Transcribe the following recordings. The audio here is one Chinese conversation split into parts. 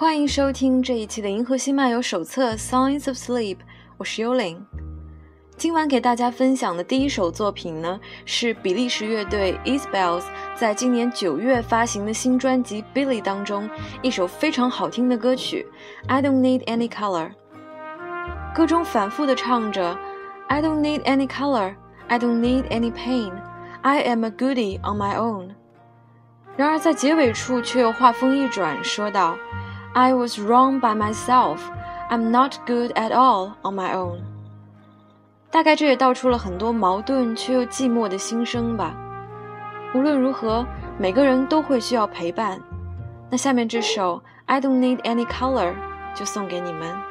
欢迎收听这一期的《银河系漫游手册 Science of Sleep》，我是幽灵。今晚给大家分享的第一首作品呢，是比利时乐队 Isabels 在今年九月发行的新专辑《Billy》当中一首非常好听的歌曲《I Don't Need Any Color》。歌中反复的唱着 "I don't need any color, I don't need any pain, I am a goody on my own"。然而在结尾处却又话锋一转，说道 "I was wrong by myself, I'm not good at all on my own"。大概这也道出了很多矛盾却又寂寞的心声吧。无论如何，每个人都会需要陪伴。那下面这首 "I don't need any color" 就送给你们。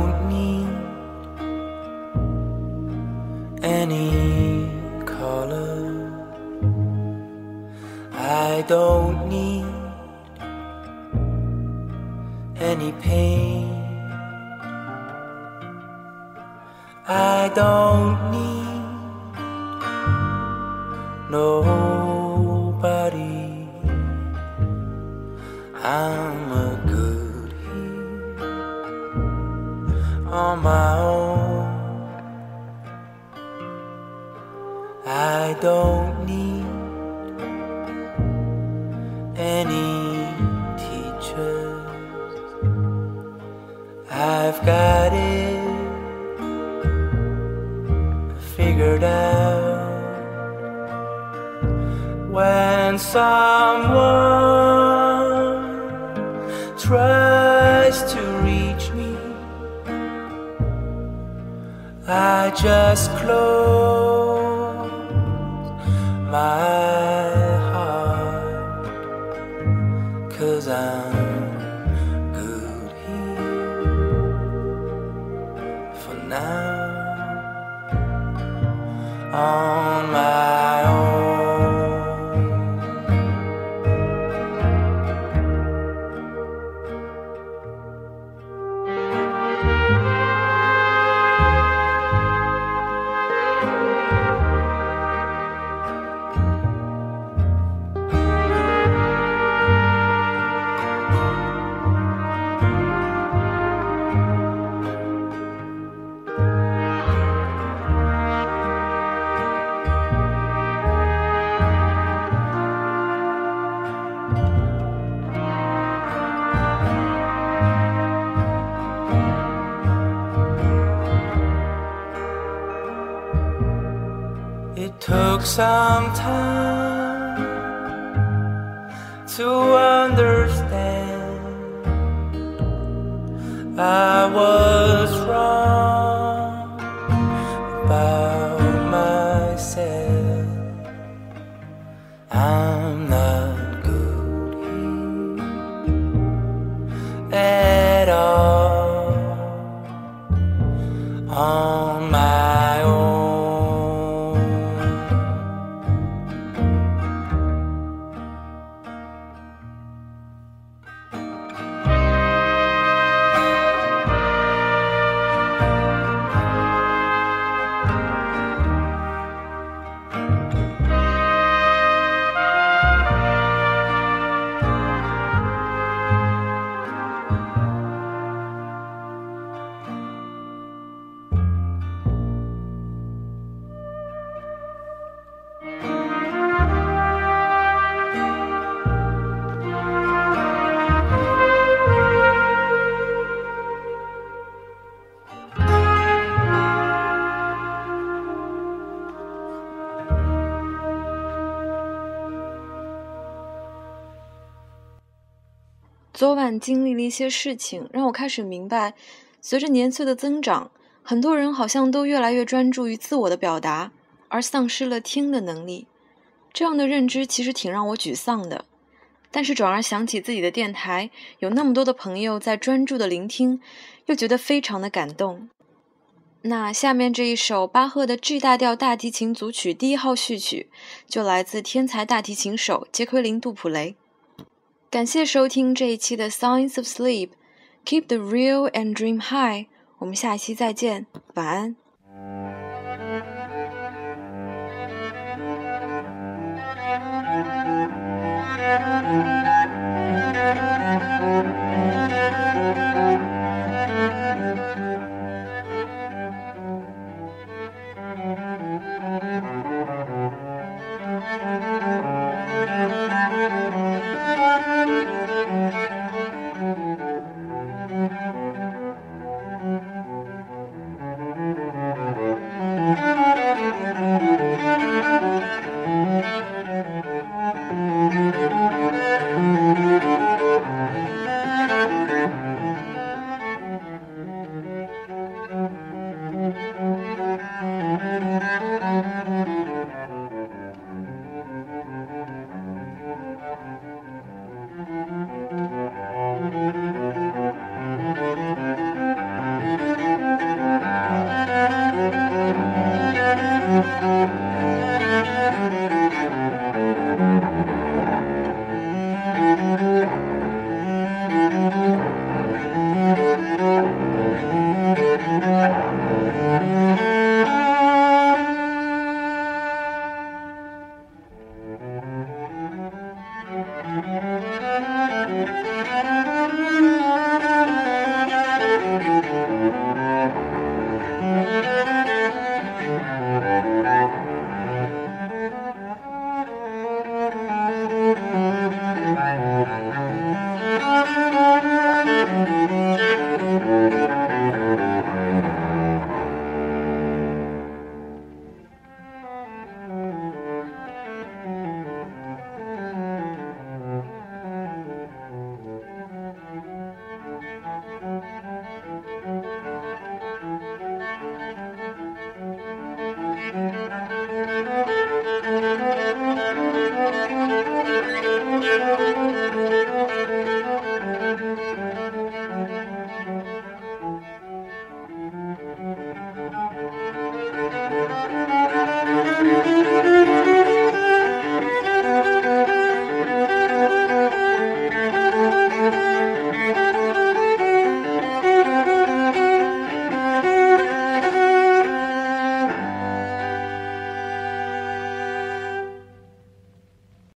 Don't need any color. I don't need any pain. I don't need nobody. Don't need any teachers. I've got it figured out. When someone tries to reach me I just close my heart Cause I'm good here for now. On my some time to understand 昨晚经历了一些事情，让我开始明白，随着年岁的增长，很多人好像都越来越专注于自我的表达，而丧失了听的能力。这样的认知其实挺让我沮丧的。但是转而想起自己的电台，有那么多的朋友在专注的聆听，又觉得非常的感动。那下面这一首巴赫的 G 大调大提琴组曲第一号序曲，就来自天才大提琴手杰奎琳·杜普雷。感谢收听这一期的 Science of Sleep，Keep the real and dream high。我们下期再见，晚安。